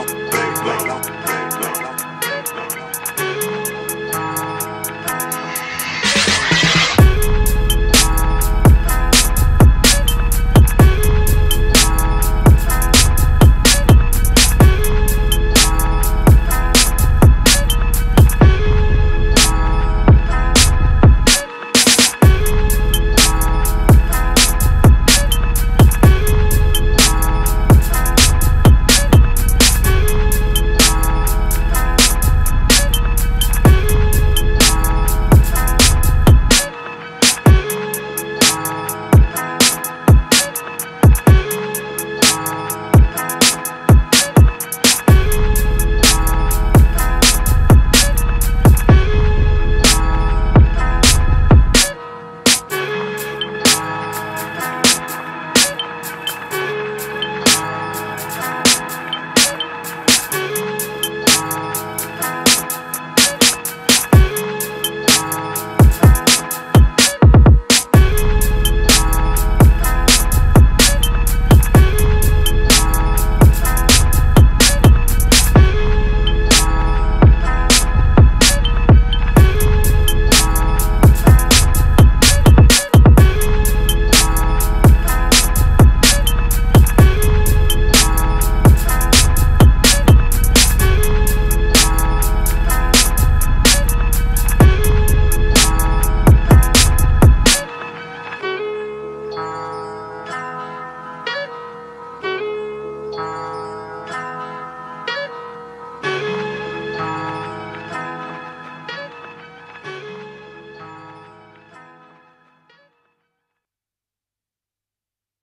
loud, bang loud.